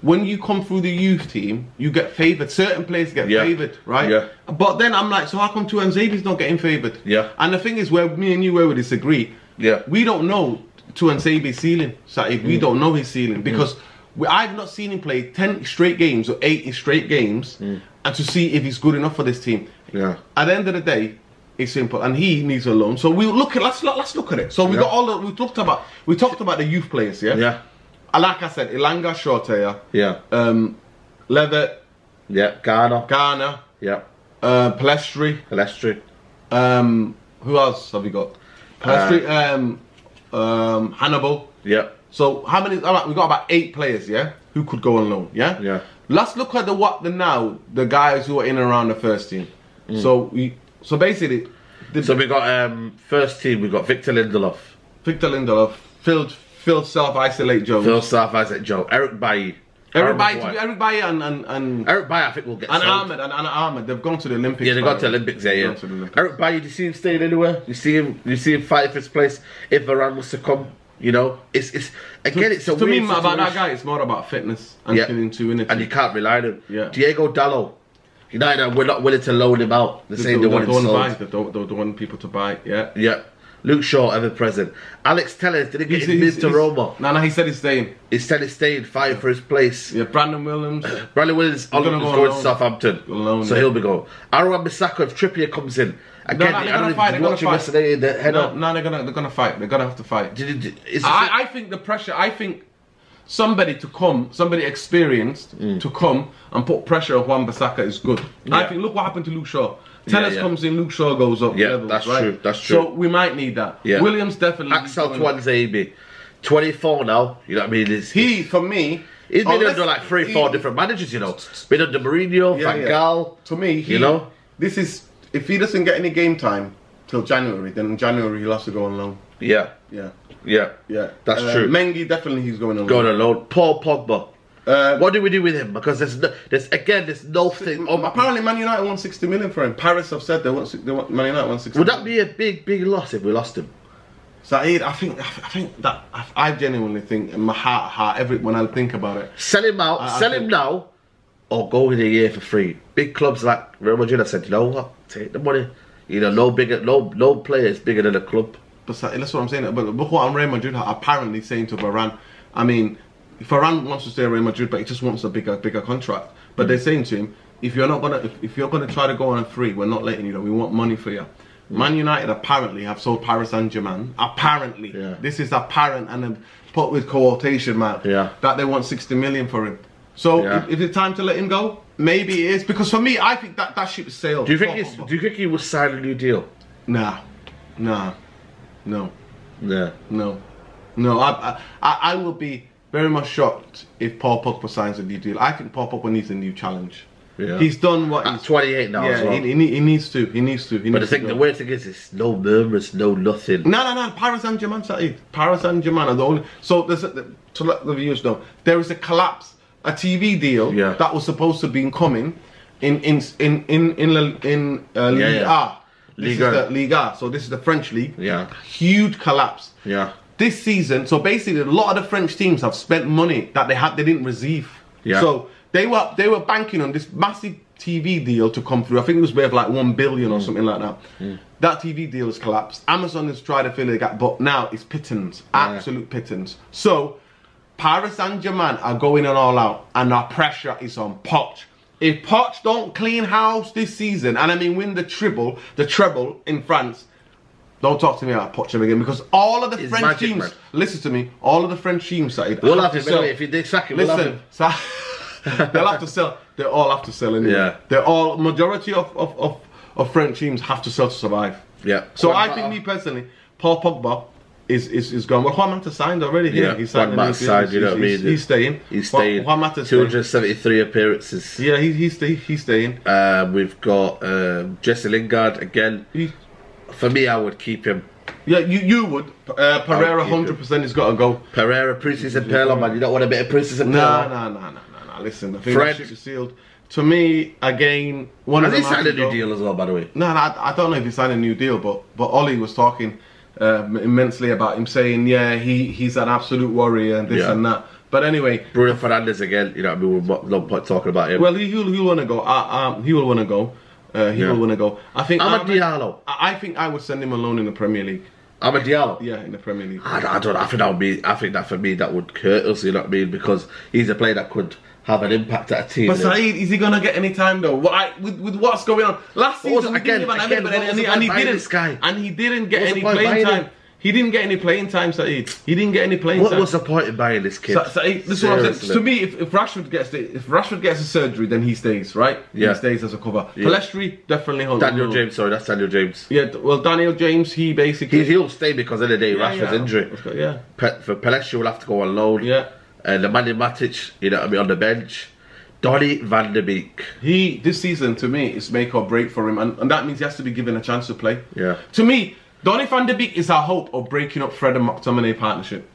when you come through the youth team, you get favoured. Certain players get Yeah. favoured, right? Yeah. But then I'm like, so how come Tuanzebe's not getting favoured? Yeah. And the thing is, where me and you where we disagree, Yeah. we don't know Tuanzebe's ceiling. Saeed. Mm. We don't know his ceiling because we, I've not seen him play 10 straight games or 8 straight games Mm. and to see if he's good enough for this team. Yeah. At the end of the day, it's simple, and he needs a loan. So we look at let's let's look at it. So we Yeah. got all the, we talked about we talked about the youth players, yeah. Yeah. Like I said, Elanga Shoretire, Yeah. um, Levitt, Yeah. Garner. Garner, Yeah. uh, Pellistri, Pellistri. um, who else have we got? Pellistri, um, um, Hannibal. Yeah. So how many? All right, we got about eight players, yeah, who could go on loan, yeah. Yeah. Let's look at the what the now the guys who are in and around the first team. So we so basically, So we got um first team. We got Victor Lindelof, Victor Lindelof, Phil Phil self isolate Joe. Phil self isolate Joe, Eric Bailly. Everybody, everybody, and and and, Eric Bailly, I think will get and sold. Amad and, and Amad. They've gone to the Olympics. Yeah, they got to. Olympics. Yeah, yeah. the Olympics. Eric Bailly, do you see him staying anywhere? You see him? You see him fight for his place if Varane was to come? You know, it's it's again, it's a to me weird about that guy, it's more about fitness and Yeah. killing two in it. and you can't rely on him. Yeah. Diogo Dalot, United, we're not willing to loan him out. The the, same the, they want the, him buy, sold. the, the, the, the one people to buy. Yeah. Yeah. Luke Shaw, ever present. Alex Telles didn't get his move to Roma. No, no, he said he's staying. He said he's staying, fighting for his place. Yeah, Brandon Williams. [SIGHS] Brandon Williams gonna Oliver's go going alone. to Southampton, alone, so yeah. he'll be going. Aaron Bissaka if Trippier comes in again. no, I they're don't gonna know fight, they're gonna fight. yesterday the head No, up. no, they're gonna they're gonna fight. They're gonna have to fight. Did, did, is, I, I think the pressure. I think somebody to come, somebody experienced Mm. to come and put pressure on Wan-Bissaka is good. I think look what happened to Luke Shaw. Tennis yeah. comes in, Luke Shaw goes up. Yeah, levels, that's right? true, that's true. So we might need that. Yeah. Williams definitely. Axel Tuanzebe, 24 now. You know what I mean? He's, He for me. he's been under like three, he- four different managers. You know, been under Mourinho, Yeah, Van yeah. Gaal. To me, he, You know? this is if he doesn't get any game time till January, then in January he'll have to go on loan. Yeah, Yeah, yeah, yeah. That's Uh, true. Mengi definitely he's going on Going on loan. Paul Pogba. Uh, What do we do with him? Because there's no, there's again, there's no thing. Oh, apparently, Man United want 60 million for him. Paris have said they want, they want Man United want 60 would that be a big, big loss if we lost him? Saeed, I think, I think that, I, genuinely think, in my heart, heart, every, when I think about it, Sell him out, I- I sell him now, or go in a year for free. Big clubs like Real Madrid have said, you know what, take the money. You know, no bigger, no no players bigger than a club. But that's what I'm saying. But look what Real Madrid apparently saying to Varane. I mean, Varane wants to stay at Real Madrid, but he just wants a bigger, bigger contract. But they're saying to him, if you're not gonna, if, if you're gonna try to go on a free, we're not letting you. know. We want money for you. Man United apparently have sold Paris Saint Germain. Apparently, Yeah. this is apparent and put with quotation mark. Yeah. that they want 60 million for him. So Yeah. if, if it's time to let him go, maybe it is. Because for me, I think that that ship sailed. Do you think Oh, he's, do you think he will sign a new deal? Nah, nah, no. Yeah. No, no. I, I, I will be very much shocked if Paul Pogba signs a new deal. I think Paul Pogba needs a new challenge. Yeah. He's done what At he's. 28 now yeah, as well. he, he, he needs to. He needs to. He but the needs to thing, go. the weird thing is, it's no murmurs, no nothing. No, no, no. Paris Saint Germain, Paris Saint Germain are the only. So there's a, to let the viewers know, there is a collapse, a TV deal Yeah. that was supposed to be coming in in in in in in, in uh, Ligue yeah. A. This Liga. is the Liga. So this is the French league. Yeah. Huge collapse. Yeah. This season, so basically a lot of the French teams have spent money that they had they didn't receive. Yeah. So they were they were banking on this massive TV deal to come through. I think it was worth like one billion Mm. or something like that. That TV deal has collapsed. Amazon has tried to fill the gap, but now it's pittance, absolute pittance. So Paris Saint Germain are going on all out, and our pressure is on Poch. If Poch don't clean house this season, and I mean win the treble, the treble in France, don't talk to me about Poch again because all of the It's French magic, teams, man. listen to me, all of the French teams that We'll have to sell. If you did sack him, listen, [LAUGHS] they'll have to sell. They all have to sell anyway. Yeah. They're all majority of, of, of, of French teams have to sell to survive. Yeah. So I uh, think me personally, Paul Pogba is is, is gone. Well, Juan Mata signed already. Yeah, Yeah, he signed. Juan Mata signed, you know He's- what I mean? He's staying. He's staying. Juan Mata's staying. 273 appearances. Yeah, he, he's stay, he's staying. Uh, we've got um, Jesse Lingard again. He, For me, I would keep him. yeah, you you would. Uh, Pereira, hundred percent, he's got to go. Pereira, preseason Perlo, man. You don't want a bit of Nah, Perlo? nah, nah, nah, nah, nah. Listen, I think Fred. that ship is sealed. To me, again, one Has of he signed a new deal as well, by the way? No, no, I, I don't know if he signed a new deal, but but Ole was talking um, immensely about him, saying, yeah, he he's an absolute warrior and this Yeah. and that. But anyway, Bruno Fernandes again. You know I mean? We're not talking about him. well, he he'll, he'll want to go. Uh, um, he will want to go. Uh, he Yeah. will want to go. I think. Amad Ahmed- Diallo. I think I would send him alone in the Premier League. I'm a Diallo. Yeah, in the Premier League. I, I don't. I think that would be. I think that for me that would hurt us. You know what I mean? Because he's a player that could have an impact at a team. But. Saeed, is he gonna get any time though? What I, with, with what's going on last What was- season, again- again, anybody, what was and, he, and he didn't, this guy? and he didn't get any playing time. him? He didn't get any playing time, Saeed. He didn't get any playing time. what time. was the point in buying this kid? So, hey, this is what I'm saying. To me, if, if Rashford gets the, if Rashford gets a surgery, then he stays, right? Yeah. He stays as a cover. Yeah. Pellistri definitely hold Daniel. James. Sorry, that's Daniel James. Yeah, well, Daniel James, he basically He, he'll stay because of the day Yeah, Rashford's yeah. injury. Yeah, Pe- for Pellistri will have to go on loan. yeah. And the Manny Matic, you know I mean, on the bench. Donny van der Beek. He this season to me is make or break for him, and, and that means he has to be given a chance to play. Yeah. To me, Donny van der Beek is our hope of breaking up Fred and McTominay partnership.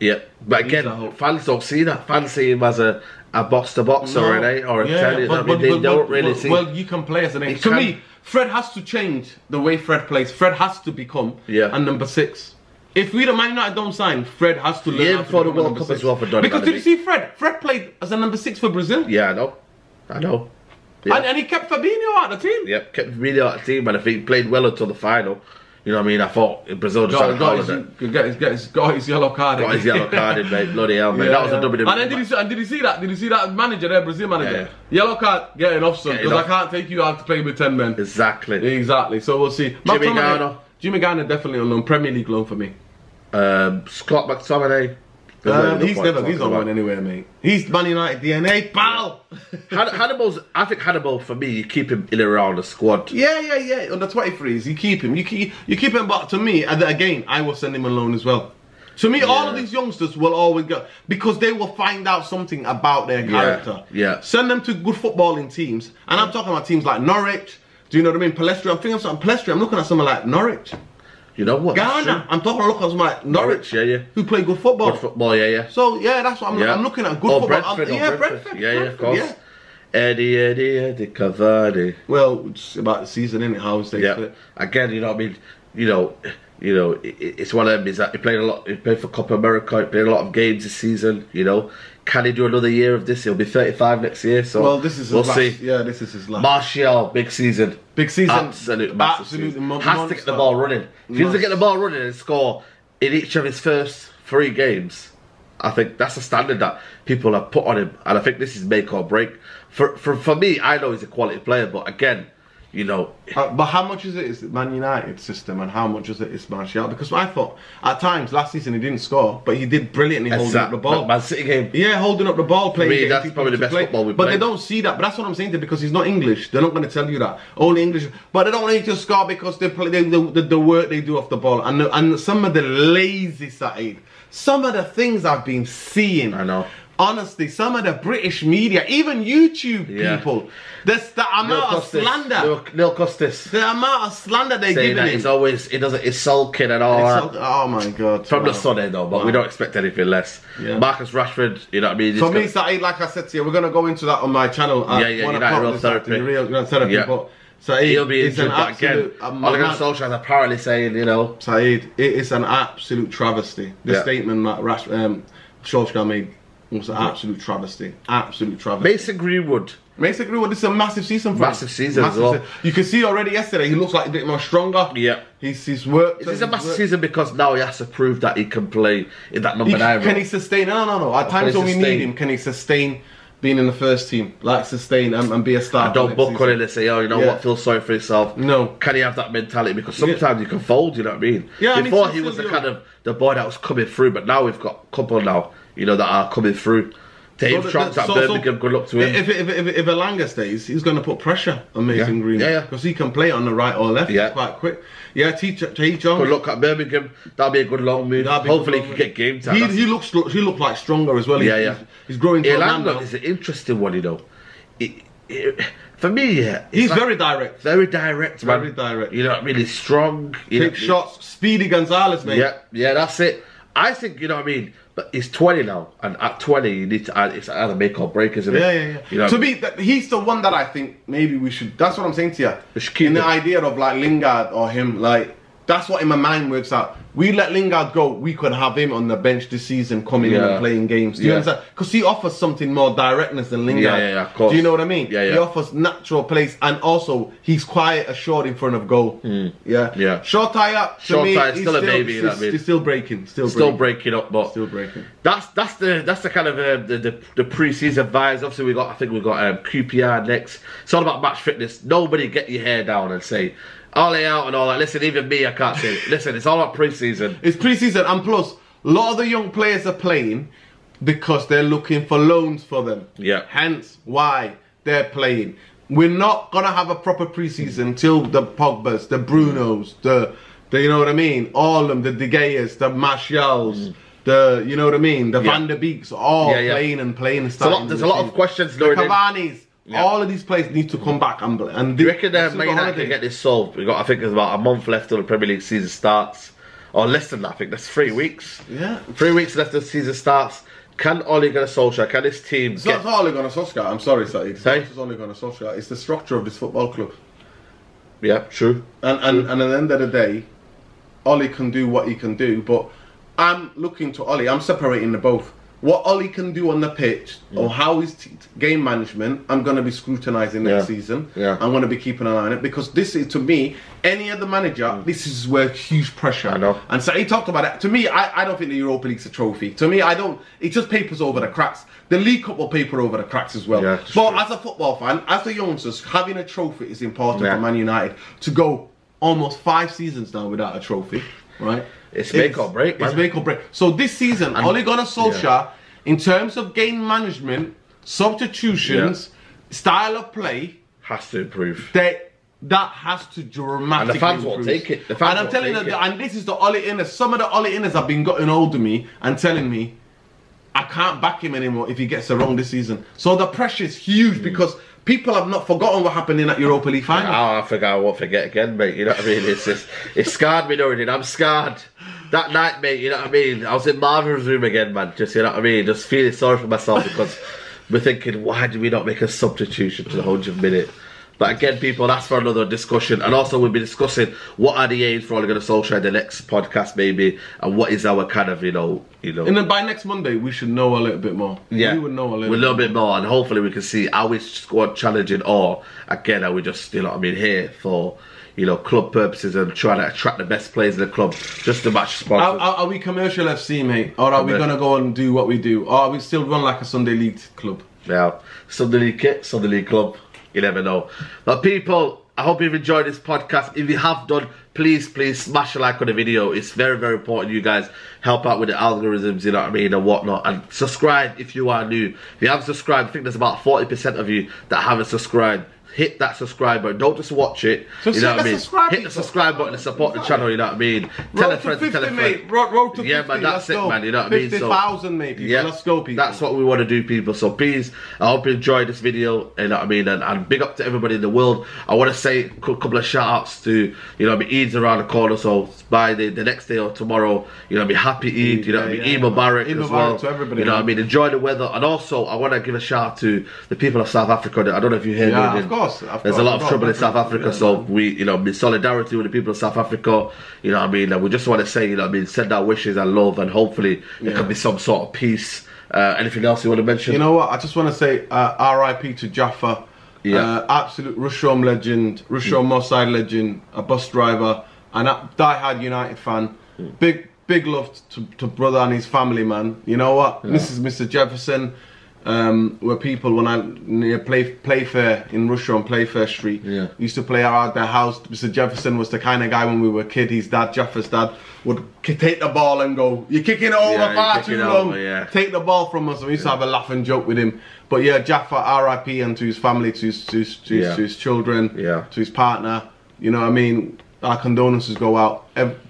Yeah. But He's again, fans don't see that. Fans see him as a, a box to box or an eight or a ten. You know what I mean? They don't really well, see. Well, you can play as an eight. To can. me, Fred has to change the way Fred plays. Fred has to become Yeah. a number six. If we don't Man United don't sign, Fred has to learn. Yeah, before the World Cup six. as well for Donny Because did you see Fred? Fred played as a number six for Brazil, yeah, I know. I know. Yeah. and, and he kept Fabinho out of the team. Yep, kept really out of the team, and I think he played well until the final. You know what I mean? I thought Brazil just had Got, a got, his, got, his, got, his, got his yellow card. Got his yellow card in, mate. Bloody hell, mate. that was a WWE. And then did you, see, and did you see that? Did you see that manager there, Brazil manager? Yeah. Yellow card, getting off, son, because I can't take you out to play with 10 men. Exactly. Exactly, so we'll see. Jimmy Garner. Jimmy Garner definitely on loan, Premier League loan for me. Um, Scott McTominay. There's Um, he's never, he's talking not going anywhere, mate. He's Man United DNA, pal! Han- Hannibal's. I think Hannibal for me, you keep him in around the squad. yeah, yeah, yeah. On the 23s, you keep him. You keep, you keep him, but to me, again, I will send him alone as well. To me, all of these youngsters will always go because they will find out something about their character. yeah. Send them to good footballing teams, and I'm talking about teams like Norwich. Do you know what I mean? Pellistri. I'm thinking of something. Pellistri. I'm looking at someone like Norwich. You know what? Ghana. I'm talking. Look at someone like. Norwich, Yeah, yeah. who play good football. Good football, yeah, yeah. So yeah, that's what I'm, yeah. I'm looking at. Good or football. I'm- Brentford, yeah, Brentford. Brentford. Yeah, yeah, of course. Eddie, Eddie, Eddie Cavani. Well, it's about the season, isn't it? How they Yeah. Again, you know what I mean? You know, you know, it, it's one of them is that he played a lot. He played for Copa America. He played a lot of games this season. You know, can he do another year of this? He'll be 35 next year. So Well, this is his we'll last. see. Yeah, this is his last. Martial, big season. Big season. Absolute Absolute season. Has to get the ball running. If he doesn't get the ball running and score in each of his first three games, I think that's a standard that people have put on him. And I think this is make or break. For for, for me, I know he's a quality player, but again, you know, Uh, but how much is it is Man United system and how much is it is Martial? Because I thought at times last season he didn't score, but he did brilliantly holding up the ball. Man City game. Yeah, holding up the ball, playing. me, that's probably the best play. football we But they don't see that. But that's what I'm saying to because he's not English. They're not going to tell you that. Only English. But they don't need to score because they play they, the, the, the work they do off the ball and the, and some of the lazy side, some of the things I've been seeing. I know. Honestly, some of the British media, even YouTube Yeah. people, there's the amount of slander. Neil, Neil Costas. The amount of slander they're Saying giving him. he's always he doesn't he's sulking and all It's that. so- oh my god. From wow. the Sunday though, but we don't expect anything less. Yeah. Marcus Rashford, you know what I mean? For me, got- Saeed, like I said to you, we're gonna go into that on my channel. Yeah, yeah, one United Real Therapy. Real, Real therapy. Yeah. But Saeed, he'll be it's injured, but again, absolute. Ole Gunnar Solskjaer's apparently saying, you know, Saeed, it is an absolute travesty. The Yeah. statement that Rash, um, Solskjaer made was an absolute travesty. Absolute travesty. Mason Greenwood. Mason Greenwood, this is a massive season for him. Massive season as well. You can see already yesterday, he looks like a bit more stronger. Yeah. He's, he's worked. Is this a massive worked- season because now he has to prove that he can play in that number He- nine can role? he sustain? No, no, no. At times when we need him, can he sustain being in the first team? Like sustain and, and be a star. And don't book on it and say, oh, you know Yeah. what, feel sorry for yourself. No. Can he have that mentality? Because sometimes you can fold, you know what I mean? Yeah, I mean, Before he was the kind of the boy that was coming through, but now we've got a couple now, you know, that are coming through. The- Trump's at Birmingham, good luck to him. If if if, if Elanga stays, he's going to put pressure on Mason Yeah. Green. Yeah, yeah. Because he can play on the right or left. Yeah. quite quick. Yeah, on. Good luck at Birmingham. That'll be a good long move. Hopefully, he can get game time. He, he looks he looked like stronger as well. Yeah, he's, yeah. He's, he's growing to a Elanga is an interesting one, you know. It, it, for me, yeah, He's like very direct. very direct, man. Very direct. You know, really strong. Take know, shots. Speedy Gonzalez, mate. Yeah, yeah, that's it. I think you know what I mean. But he's 20 now, and at 20, you need to. Add, it's either make or break, isn't it? Yeah, yeah, yeah. You know, to me, that, he's the one that I think maybe we should. That's what I'm saying to you. In the idea of like Lingard or him, like that's what in my mind works out. We let Lingard go, we could have him on the bench this season, coming in and playing games. Do you Yeah. understand? Because he offers something more directness than Lingard. Yeah, yeah, yeah, of course. Do you know what I mean? Yeah, yeah. He offers natural place, and also he's quiet, assured in front of goal. Yeah, Hmm. Yeah. Shoretire. To Short me, tire, he's still a baby, He's, you know what I mean? he's still breaking. Still, still breaking. breaking up, but Still breaking. That's that's the that's the kind of uh, the, the the pre-season vibes. Obviously, we got I think we got um, QPR next. It's all about match fitness. Nobody get your hair down and say Ole out and all that. Listen, even me, I can't say. it. Listen, it's all about pre-season. [LAUGHS] It's preseason, and plus, a lot of the young players are playing because they're looking for loans for them. Yeah. Hence why they're playing. We're not gonna have a proper preseason till the Pogba's, the Brunos, the, the you know what I mean, all of them, the De Geas, the Martials, the you know what I mean, the Mm. Yeah. Van der Beeks, all Yeah, yeah. playing and playing and There's a lot, there's a lot of questions, The Cavani's, Yeah. all of these players need to come back and and you reckon uh, Man United can get this solved? We got I think there's about a month left till the Premier League season starts, or less than that. I think that's three weeks. Yeah. Three weeks left till the season starts. Can Ole Gunnar Solskjaer? Can this team It's get? not Ole Gunnar Solskjaer. I'm sorry, Saeed. It's Sorry? not Ole Gunnar Solskjaer. It's the structure of this football club. Yeah, true. And, and, and at the end of the day, Ole can do what he can do, but I'm looking to Ole. I'm separating the both. What Ole can do on the pitch or how his t- game management, I'm going to be scrutinising next Yeah. season. Yeah. I'm going to be keeping an eye on it because this is, to me, any other manager, mm. this is where huge pressure. I know. And so he talked about it. To me, I, I don't think the Europa League's a trophy. To me, I don't. It just papers over the cracks. The League Cup will paper over the cracks as well. Yeah, but true. as a football fan, as the youngsters, having a trophy is important Yeah. for Man United to go almost five seasons now without a trophy, right? It's make or break, It's man. make or break. So this season, Ole Gunnar Solskjaer, yeah. in terms of game management, substitutions, style of play, Has to improve. that that has to dramatically And the fans won't take it. The fans and I'm telling you, and this is the Ole Inners. Some of the Ole Inners have been getting old to me and telling me I can't back him anymore if he gets it wrong this season. So the pressure is huge mm. because people have not forgotten what happened in that Europa League final. Oh, I think I won't forget again, mate. You know what I mean? It's just, it's scarred me, already. I'm scarred. That night, mate, you know what I mean? I was in Marvin's room again, man. Just, you know what I mean? Just feeling sorry for myself because we're thinking, why did we not make a substitution to the 100th minute? But again, people, that's for another discussion. And also, we'll be discussing what are the aims for Ole Gunnar Solskjaer in the next podcast, maybe, and what is our kind of, you know, you know. And then by next Monday, we should know a little bit more. Yeah, we would know a little. a little bit more, and hopefully we can see how we squad challenging, or again, are we just you know I mean here for you know club purposes and trying to attract the best players in the club just to match Are, sponsors. are, are we commercial FC, mate, or are we gonna go and do what we do, or are we still run like a Sunday League club? Yeah, Sunday League kit, Sunday League club, you never know. But people, I hope you've enjoyed this podcast. If you have done, please, please smash a like on the video. It's very, very important you guys help out with the algorithms, you know what I mean, and whatnot. And subscribe if you are new. If you haven't subscribed, I think there's about 40% of you that haven't subscribed. Hit that subscribe button. Don't just watch it. Just you know hit what I the mean? subscribe hit the button. subscribe button to support the channel, you know what I mean? Tell a friend to to tell a friend. mate. Road, road to Yeah, 50. man, that's it, go. man, you know what I mean? So- 50,000, mate, people. Let's go, people. That's what we want to do, people. So please, I hope you enjoyed this video. You know what I mean? And, and big up to everybody in the world. I want to say a couple of shout outs to, you know, I mean, Eid's around the corner. So by the, the next day or tomorrow, you know, I mean, happy Eid. You know, what I Yeah, mean, yeah. Eid Mubarak Eid as well. to everybody, you know, what I mean, enjoy the weather. And also, I want to give a shout out to the people of South Africa. I don't know if you hear Yeah, me. of course, of There's course. a lot of Of trouble in. South Africa. Yeah, so man. we, you know, in solidarity with the people of South Africa. You know, what I mean, we just want to say, you know, I mean, send our wishes and love, and hopefully there Yeah. can be some sort of peace. Uh, anything else you want to mention? You know what? I just want to say uh, R.I.P. to Jaffa. Yeah. Uh, absolute Rusholme legend, Rusholme Mossad legend, a bus driver, and a die-hard United fan. Big, big love to, to brother and his family, man. You know what? This is Mr. Jefferson. Um, were people when I near play Playfair in Russia on Playfair Street. Yeah. Used to play out their house. Mr. Jefferson was the kind of guy when we were kid. His dad, Jeffer's dad, would take the ball and go, "You're kicking it over Yeah, far too long. over, yeah. Take the ball from us." And we used to have a laugh and joke with him. But yeah, Jaffa, R.I.P. and to his family, to his to his, to his, to his children, Yeah. to his partner. You know what I mean? Our condolences go out.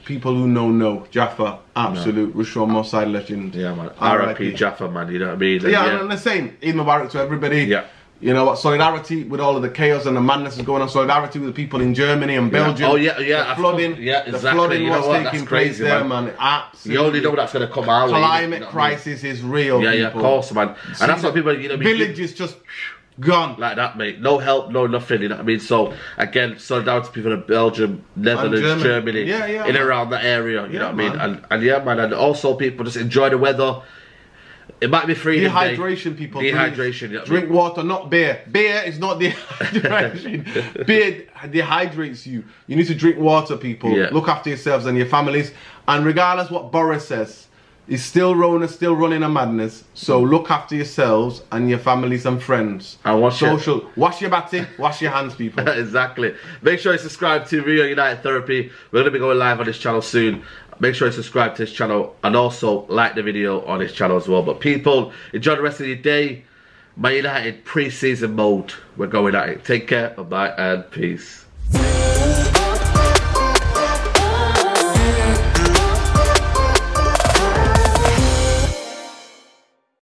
People who know know Jaffa, absolute Rusholme Mossad legend. Yeah, man. R.I.P. Jaffa, man. You know what I mean? And Yeah, and the same. Eid Mubarak to everybody. Yeah. You know what? Solidarity with all of the chaos and the madness is going on. Solidarity with the people in Germany and Belgium. Oh, yeah, yeah, The flooding. course. Yeah, The exactly. flooding You know what's what? taking That's place crazy, there, man. man. Absolutely. You only know that's going to come our way. you Climate know what I mean? crisis is real. Yeah, yeah, of course, man. And that's what people, you know, I mean? Village is just gone. like that, mate. No help, no nothing. You know what I mean? So again, solidarity to people in Belgium, Netherlands, Germany. Germany, Yeah, yeah, in man. around that area. You Yeah, know what I mean? And, and yeah, man. And also, people just enjoy the weather. It might be day. Dehydration, people. Dehydration. please. You know what I Drink water, not beer. Beer is not [LAUGHS] dehydration. [LAUGHS] beer dehydrates you. You need to drink water, people. Yeah. Look after yourselves and your families. And regardless what Boris says, he's still Rona, still running a madness. So mm-hmm. look after yourselves and your families and friends. And wash your- social. Wash your batty. wash your hands, people. [LAUGHS] exactly. Make sure you subscribe to Rio United Therapy. We're going to be going live on this channel soon. Make sure you subscribe to this channel and also like the video on this channel as well. But people, enjoy the rest of your day. My United pre-season mode. We're going at it. Take care. Bye and peace.